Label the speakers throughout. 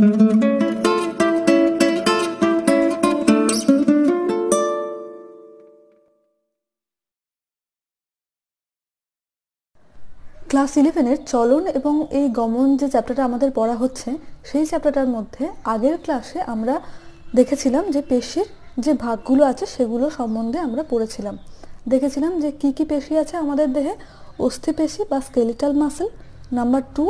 Speaker 1: Class ইলেভেনের চলন এবং এই গমন যে চ্যাপ্টারটা আমাদের পড়া হচ্ছে, সেই চ্যাপ্টারটার মধ্যে আগের ক্লাসে আমরা দেখেছিলাম যে পেশির যে ভাগগুলো আছে সেগুলো সম্বন্ধে আমরা পড়েছিলাম। দেখেছিলাম যে কি কি পেশি আছে আমাদের দেহে, অস্থিপেশি বা skeletal muscle number two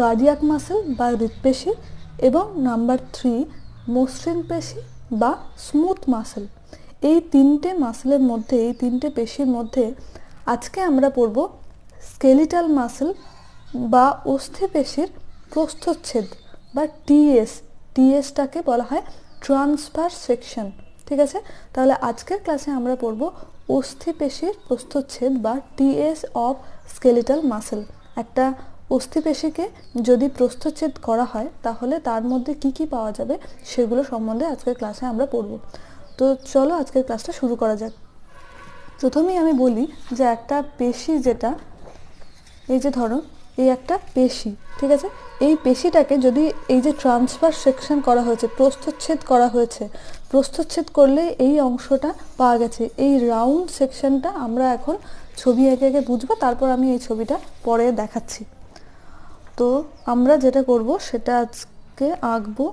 Speaker 1: cardiac muscle বা হৃদপেশি এবং নাম্বার থ্রি মসৃণ পেশি বা স্মুথ মাসেল এই তিনটে মাসেলের মধ্যে, এই তিনটে পেশির মধ্যে আজকে আমরা পড়ব স্কেলিটাল মাসেল বা অস্থি অস্থিপেশির প্রস্থচ্ছেদ বা টিএস টিএসটাকে বলা হয় ট্রান্সফার সেকশন ঠিক আছে? তাহলে আজকের ক্লাসে আমরা পড়ব অস্থিপেশির প্রস্থচ্ছেদ বা টিএস অফ স্কেলিটাল মাসেল একটা অস্থিপেশিকে যদি প্রস্থচ্ছেদ করা হয়, তাহলে তার মধ্যে কি কি পাওয়া যাবে সেগুলো সম্বন্ধে আজকের ক্লাসে আমরা পড়ব। তো চলো আজকের ক্লাসটা শুরু করা যাক। প্রথমেই আমি বলি যে একটা পেশি যেটা, এই যে ধরো, এই একটা পেশি, ঠিক আছে? এই পেশিটাকে যদি এই যে ট্রান্সফার সেকশন করা হয়েছে, প্রস্থচ্ছেদ করা হয়েছে, প্রস্থচ্ছেদ করলে এই অংশটা পাওয়া গেছে। এই রাউন্ড সেকশনটা আমরা এখন ছবি একে একে বুঝব, তারপর আমি এই ছবিটা পরে দেখাচ্ছি। তো আমরা যেটা করব সেটা আজকে আঁকবো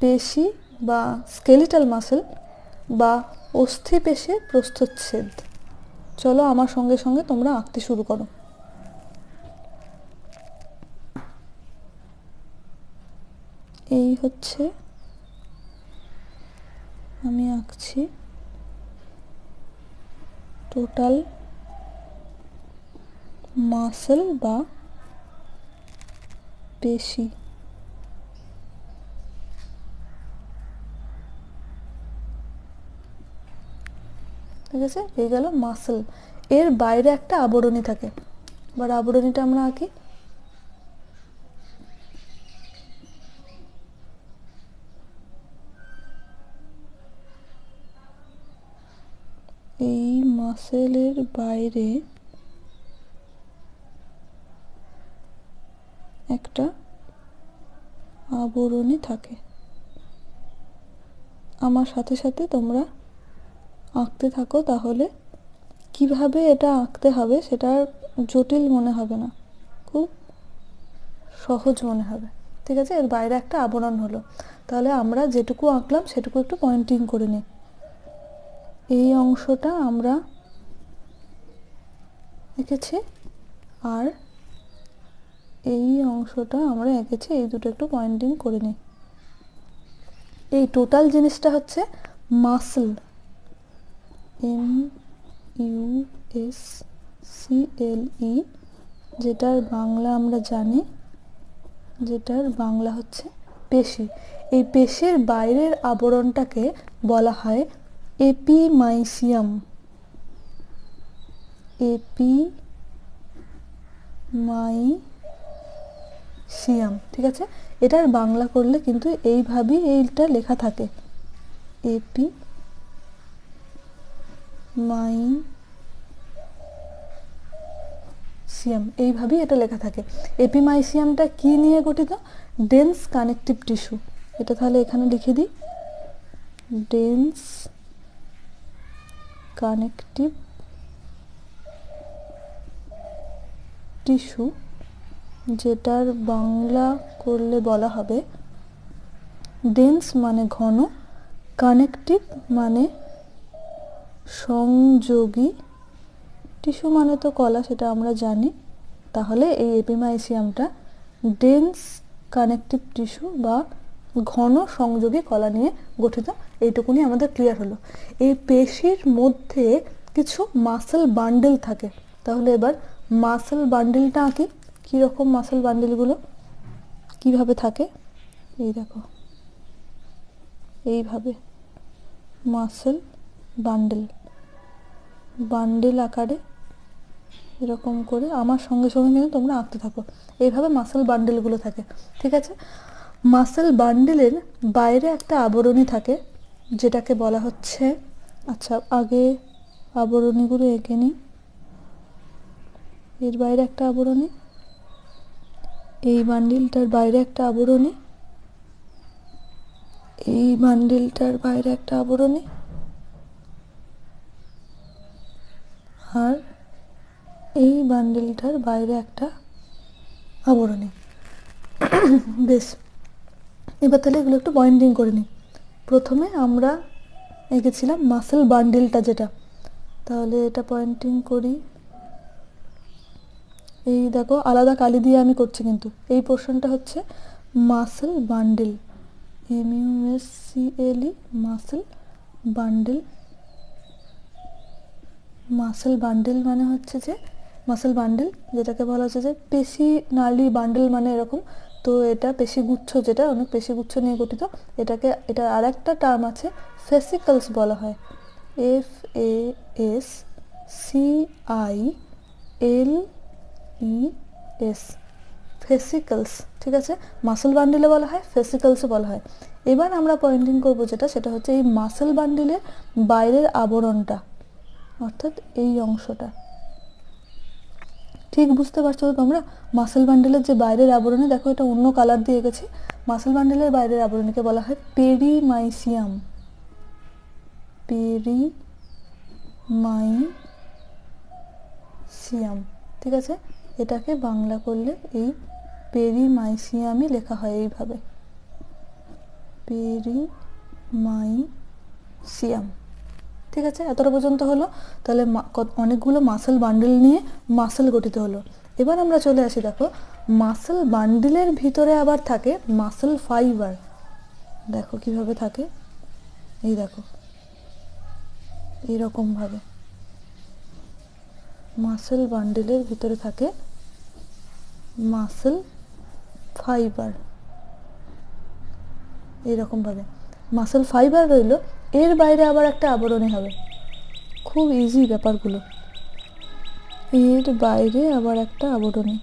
Speaker 1: পেশি বা স্কেলিটাল মাসেল বা অস্থি পেশির প্রস্থচ্ছেদ। চলো আমার সঙ্গে সঙ্গে তোমরা আঁকতে শুরু করো। এই হচ্ছে আমি আঁকছি টোটাল মাসেল বা পেশি ঠিক আছে? এই গেল মাসেল এর বাইরে একটা আবরণী থাকে। এবার আবরণীটা আমরা আঁকি। এই মাসেলের বাইরে একটা আবরণী থাকে। আমার সাথে সাথে তোমরা আঁকতে থাকো, তাহলে কীভাবে এটা আঁকতে হবে সেটা জটিল মনে হবে না। খুব সহজ মনে হবে। ঠিক আছে? এর বাইরে একটা আবরণ হলো। তাহলে আমরা যেটুকু আঁকলাম সেটুকু একটু পয়েন্টিং করে নিই। এই অংশটা আমরা এঁকেছি। আর এই অংশটা আমরা এঁকেছি, এই দুটো একটু পয়েন্টিং করে নিই। এই টোটাল জিনিসটা হচ্ছে muscle M U S C L E যেটার বাংলা আমরা জানি, যেটার বাংলা হচ্ছে পেশি। এই পেশির বাইরের আবরণটাকে বলা হয় এপিমাইসিয়াম। এপি মাই সিয়াম, ঠিক আছে? এটার বাংলা করলে কিন্তু এইভাবেই এইটা লেখা থাকে। এপি মাই সিয়াম, এইভাবেই এটা লেখা থাকে। এপিমাইসিয়ামটা কি নিয়ে গঠিত? ডেন্স কানেকটিভ টিস্যু এটা তাহলে এখানে লিখে দিই। ডেন্স কানেকটিভ টিস্যু যেটার বাংলা করলে বলা হবে ডেন্স মানে ঘন কানেকটিভ মানে সংযোগী। টিস্যু মানে তো কলা, সেটা আমরা জানি। তাহলে এই এপিমাইসিয়ামটা ডেন্স কানেকটিভ টিস্যু বা ঘন সংযোগী কলা নিয়ে গঠিত। এইটুকুনি আমাদের ক্লিয়ার হলো। এই পেশির মধ্যে কিছু মাসেল বান্ডেল থাকে। তাহলে এবার মাসেল বান্ডেলটা আঁকি কীরকম মাসেল বান্ডেলগুলো কীভাবে থাকে? এই দেখো। এইভাবে মাসেল বান্ডেল বান্ডেল আকারে এরকম করে আমার সঙ্গে সঙ্গে কিন্তু তোমরা আঁকতে থাকো। এইভাবে মাসেল বান্ডেলগুলো থাকে, ঠিক আছে? মাসেল বান্ডেলের বাইরে একটা আবরণী থাকে, যেটাকে বলা হচ্ছে আচ্ছা আগে আবরণীগুলো এঁকে নিই। এর বাইরে একটা আবরণী। এই বান্ডিলটার বাইরে একটা আবরণী। এই বান্ডিলটার বাইরে একটা আবরণী। আর এই বান্ডিলটার বাইরে একটা আবরণী। বেশ। এবার তাহলে এগুলো একটু পয়েন্টিং করে নিই। প্রথমে আমরা এঁকেছিলাম মাসেল বান্ডিলটা যেটা। তাহলে এটা পয়েন্টিং করি। এই দেখো, আলাদা কালি দিয়ে আমি করছি কিন্তু। এই পোর্শনটা হচ্ছে muscle bundle M U S C muscle bundle muscle bundle মানে হচ্ছে যে মাসেল বান্ডিল যেটাকে বলা হচ্ছে যে পেশি নালি বান্ডিল মানে এরকম। তো এটা পেশিগুচ্ছ যেটা, অনেক পেশিগুচ্ছ নিয়ে গঠিত, এটাকে, এটা আর একটা টার্ম আছে ফেসিকলস বলা হয়। F A S C I L E S fascicles ঠিক আছে? মাসেল বান্ডিলে বলা হয় ফেসিকলসে বলা হয়। এবার আমরা পয়েন্টিং করব যেটা, সেটা হচ্ছে এই মাসেল বান্ডিলের বাইরের আবরণটা, অর্থাৎ এই অংশটা। ঠিক বুঝতে পারছ তোমরা? মাসেল বান্ডেলের যে বাইরের আবরণে, দেখো এটা অন্য কালার দিয়ে গেছে। মাসেল বান্ডেলের বাইরের আবরণীকে বলা হয় পেরিমাইসিয়াম পেরিমাইসিয়াম ঠিক আছে? এটাকে বাংলা করলে এই পেরিমাইসিয়ামই লেখা হয় এইভাবে। পেরিমাইসিয়াম। ঠিক আছে? এতটা পর্যন্ত হলো। তাহলে অনেকগুলো মাসেল বান্ডেল নিয়ে মাসেল গঠিত হলো। এবার আমরা চলে আসি, দেখো মাসেল বান্ডিলের ভিতরে আবার থাকে মাসেল ফাইবার দেখো কীভাবে থাকে। এই দেখো, এইরকমভাবে। মাসেল বান্ডিলের ভিতরে থাকে মাসেল ফাইবার। এইরকমভাবে মাসেল ফাইবার রইল, এর বাইরে আবার একটা আবরণী হবে। খুব ইজি ব্যাপারগুলো। এর বাইরে আবার একটা আবরণী।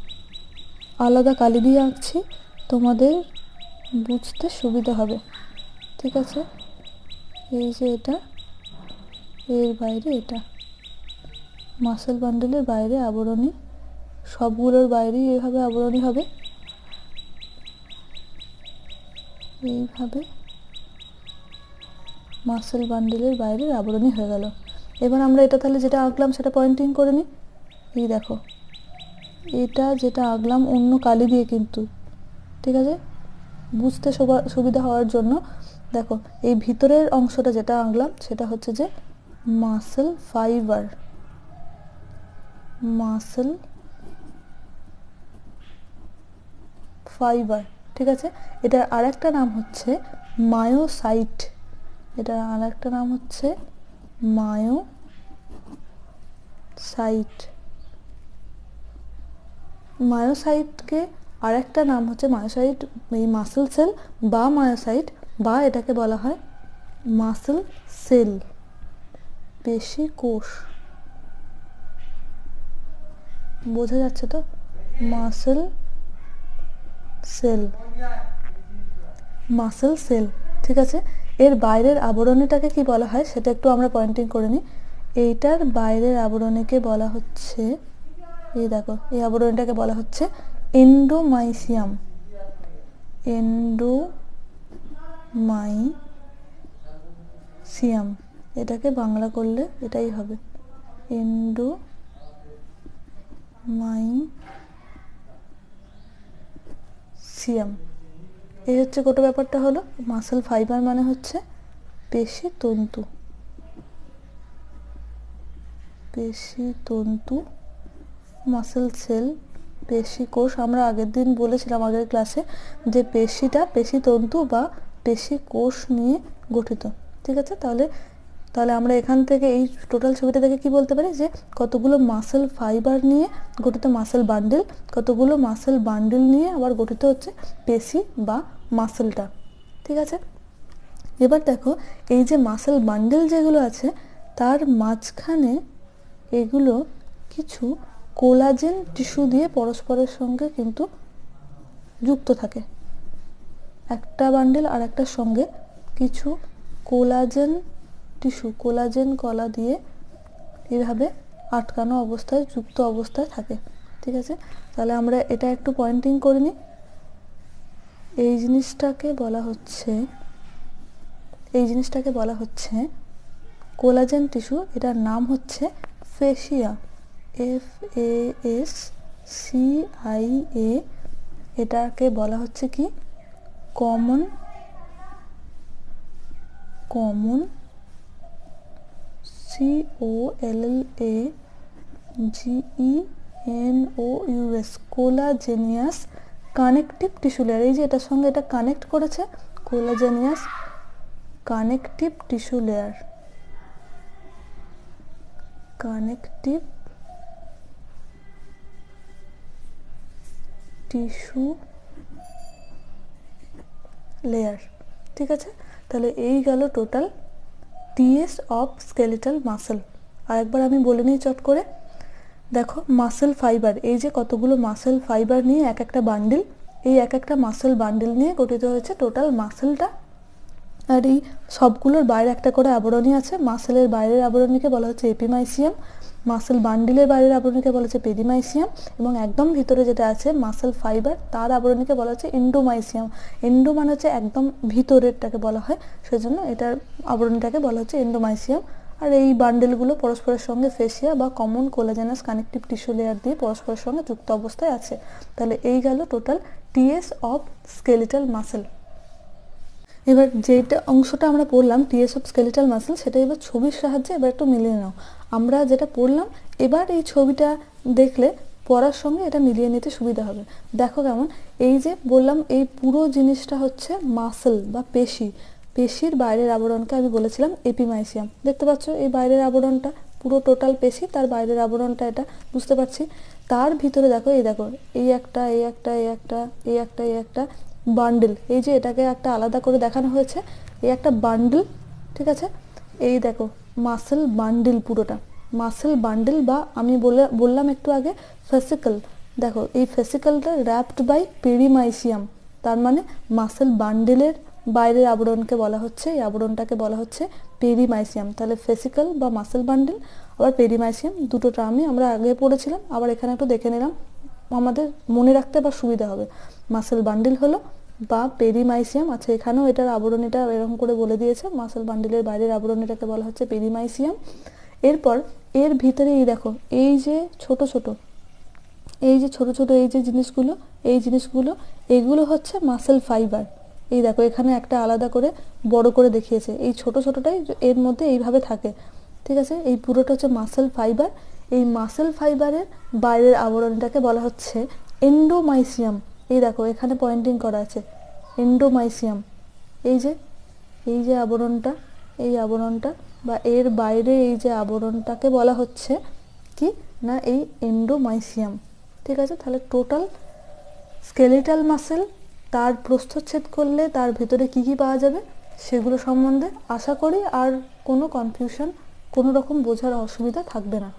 Speaker 1: আলাদা কালি দিয়ে আঁকছি, তোমাদের বুঝতে সুবিধা হবে। ঠিক আছে? এই যে এটা, এর বাইরে এটা। মাসেল বান্ডেলের বাইরে আবরণী, সবগুলোর বাইরেই এভাবে আবরণী হবে। এইভাবে মাসেল বান্ডেলের বাইরের আবরণী হয়ে গেল। এবার আমরা এটা তাহলে যেটা আঁকলাম সেটা পয়েন্টিং করে নিই। এই দেখো, এটা যেটা আঁকলাম অন্য কালি দিয়ে কিন্তু, ঠিক আছে? বুঝতে সুবিধা হওয়ার জন্য। দেখো, এই ভিতরের অংশটা যেটা আঁকলাম সেটা হচ্ছে যে মাসেল ফাইবার। মাসেল ফাইবার, ঠিক আছে? এটার আরেকটা নাম হচ্ছে মায়োসাইট। এটার আর একটা নাম হচ্ছে মায়ো সাইট মায়োসাইটকে আর একটা নাম হচ্ছে মায়োসাইট, এই মাসেল সেল বা মায়োসাইট বা এটাকে বলা হয় মাসেল সেল। পেশি কোষ। বোঝা যাচ্ছে তো? মাসেল সেল মাসেল সেল ঠিক আছে? এর বাইরের আবরণীটাকে কি বলা হয়? সেটা একটু আমরা পয়েন্টিং করে নিই। এইটার বাইরের আবরণীকে বলা হচ্ছে, এই দেখো, এই আবরণীটাকে বলা হচ্ছে এন্ডোমাইসিয়াম এন্ডোমাইসিয়াম এটাকে বাংলা করলে এটাই হবে। এন্ডো মাইসিয়াম এই হচ্ছে গোটা ব্যাপারটা হলো, মাসেল ফাইবার মানে হচ্ছে পেশি তন্তু। পেশি তন্তু, মাসেল সেল, পেশি কোষ। আমরা আগের দিন বলেছিলাম আগের ক্লাসে যে পেশিটা পেশি তন্তু বা পেশি কোষ নিয়ে গঠিত। ঠিক আছে? তাহলে তাহলে আমরা এখান থেকে এই টোটাল ছবিটা থেকে কি বলতে পারি? যে কতগুলো মাসেল ফাইবার নিয়ে গঠিত মাসেল বান্ডেল কতগুলো মাসেল বান্ডিল নিয়ে আবার গঠিত হচ্ছে পেশি বা মাসেলটা ঠিক আছে? এবার দেখো, এই যে মাসেল বান্ডেল যেগুলো আছে, তার মাঝখানে এগুলো কিছু কোলাজেন টিস্যু দিয়ে পরস্পরের সঙ্গে কিন্তু যুক্ত থাকে। একটা বান্ডেল আর একটার সঙ্গে কিছু কোলাজেন টিস্যু কোলাজেন কলা দিয়ে এভাবে আটকানো অবস্থায়, যুক্ত অবস্থায় থাকে। ঠিক আছে? তাহলে আমরা এটা একটু পয়েন্টিং করে নিই। এই জিনিসটাকে বলা হচ্ছে, এই জিনিসটাকে বলা হচ্ছে কোলাজেন টিস্যু। এটার নাম হচ্ছে fascia. F A S C I A এটাকে বলা হচ্ছে কি? Common common C O L L A G E N O U S collagenous connective tissue layer এই যে এটার সঙ্গে এটা কানেক্ট করেছে collagenous connective tissue layer connective tissue layer ঠিক আছে? তাহলে এই গেল total TS of skeletal muscle. আরেকবার আমি বলে নিই চট করে। দেখো, মাসেল ফাইবার, এই যে কতগুলো মাসেল ফাইবার নিয়ে এক একটা বান্ডিল, এই এক একটা মাসেল বান্ডিল নিয়ে গঠিত হয়েছে টোটাল মাসেলটা। আর এই সবগুলোর বাইরে একটা করে আবরণী আছে, মাসেলের বাইরের আবরণীকে বলা হচ্ছে এপিমাইসিয়াম। মাসেল বান্ডিলের বাইরের আবরণীকে বলা হচ্ছে পেডিমাইসিয়াম এবং একদম ভিতরে যেটা আছে মাসেল ফাইবার তার আবরণীকে বলা হচ্ছে এন্ডোমাইসিয়াম এন্ডো মানে হচ্ছে একদম ভিতরেরটাকে বলা হয়, সেজন্য এটার আবরণীটাকে বলা হচ্ছে এন্ডোমাইসিয়াম আর এই বান্ডেলগুলো পরস্পরের সঙ্গে ফেসিয়া বা common collagenous connective tissue layer দিয়ে পরস্পরের সঙ্গে যুক্ত অবস্থায় আছে। তাহলে এই গেল total TS of skeletal muscle এবার যেটা অংশটা আমরা পড়লাম টিএস অফ স্কেলিটাল মাসেল সেটা এবার ছবির সাহায্যে এবার একটু মিলিয়ে নাও। আমরা যেটা পড়লাম, এবার এই ছবিটা দেখলে পড়ার সঙ্গে এটা মিলিয়ে নিতে সুবিধা হবে। দেখো কেমন, এই যে বললাম, এই পুরো জিনিসটা হচ্ছে মাসেল বা পেশি। পেশির বাইরের আবরণকে আমি বলেছিলাম এপিমাইসিয়াম দেখতে পাচ্ছ, এই বাইরের আবরণটা পুরো টোটাল পেশি, তার বাইরের আবরণটা এটা, বুঝতে পারছি? তার ভিতরে দেখো, এই দেখো, এই একটা এই একটা এই একটা এই একটা এই একটা বান্ডেল। এই যে এটাকে একটা আলাদা করে দেখানো হয়েছে, এই একটা বান্ডেল, ঠিক আছে? এই দেখো মাসেল বান্ডেল পুরোটা। মাসেল বান্ডেল বা আমি বলে বললাম একটু আগে ফেসিক্যাল দেখো, এই ফেসিক্যালটা র্যাপড বাই পেরিমাইসিয়াম তার মানে মাসেল বান্ডেলের বাইরের আবরণকে বলা হচ্ছে, এই আবরণটাকে বলা হচ্ছে পেরিমাইসিয়াম তাহলে ফেসিক্যাল বা মাসেল বান্ডেল আবার পেরিমাইসিয়াম দুটো টার্মই আমরা আগে পড়েছিলাম, আবার এখানে একটু দেখে নিলাম। আমাদের মনে রাখতে বা সুবিধা হবে। মাসেল বান্ডিল হলো বা পেরিমাইসিয়াম আচ্ছা এখানেও এটার আবরণীটা এরকম করে বলে দিয়েছে। মাসেল বান্ডিলের বাইরের আবরণীটাকে বলা হচ্ছে পেরিমাইসিয়াম এরপর এর ভিতরে এই দেখো, এই যে ছোট ছোট, এই যে ছোট ছোট এই যে জিনিসগুলো, এই জিনিসগুলো, এগুলো হচ্ছে মাসেল ফাইবার এই দেখো, এখানে একটা আলাদা করে বড় করে দেখিয়েছে। এই ছোট ছোটটাই এর মধ্যে এইভাবে থাকে। ঠিক আছে? এই পুরোটা হচ্ছে মাসেল ফাইবার এই মাসেল ফাইবারের বাইরের আবরণটাকে বলা হচ্ছে এন্ডোমাইসিয়াম এই দেখো, এখানে পয়েন্টিং করা আছে এন্ডোমাইসিয়াম এই যে এই যে আবরণটা, এই আবরণটা বা এর বাইরে এই যে আবরণটাকে বলা হচ্ছে কি না এই এন্ডোমাইসিয়াম ঠিক আছে, তাহলে টোটাল স্কেলিটাল মাসেল তার প্রস্থচ্ছেদ করলে তার ভিতরে কি কি পাওয়া যাবে সেগুলো সম্বন্ধে আশা করি আর কোনো কনফিউশন কোনো রকম বোঝার অসুবিধা থাকবে না।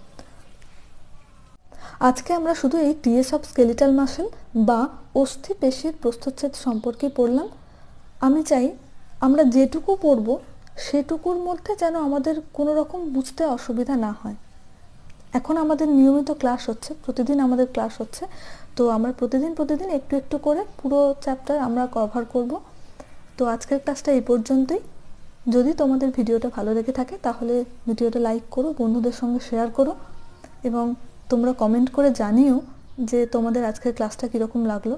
Speaker 1: আজকে আমরা শুধু এই টিএস অফ স্কেলিটাল মাসেল বা অস্থি পেশির প্রস্থচ্ছেদ সম্পর্কে পড়লাম। আমি চাই আমরা যেটুকু পড়ব, সেটুকুর মধ্যে যেন আমাদের কোনো রকম বুঝতে অসুবিধা না হয়। এখন আমাদের নিয়মিত ক্লাস হচ্ছে, প্রতিদিন আমাদের ক্লাস হচ্ছে, তো আমরা প্রতিদিন প্রতিদিন একটু একটু করে পুরো চ্যাপ্টার আমরা কভার করব। তো আজকের ক্লাসটা এই পর্যন্তই। যদি তোমাদের ভিডিওটা ভালো লেগে থাকে, তাহলে ভিডিওটা লাইক করো, বন্ধুদের সঙ্গে শেয়ার করো এবং তোমরা কমেন্ট করে জানিও যে তোমাদের আজকের ক্লাসটা কীরকম লাগল।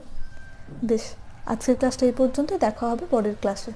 Speaker 1: বেশ, আজকের ক্লাসটা এই পর্যন্তই, দেখা হবে পরের ক্লাসে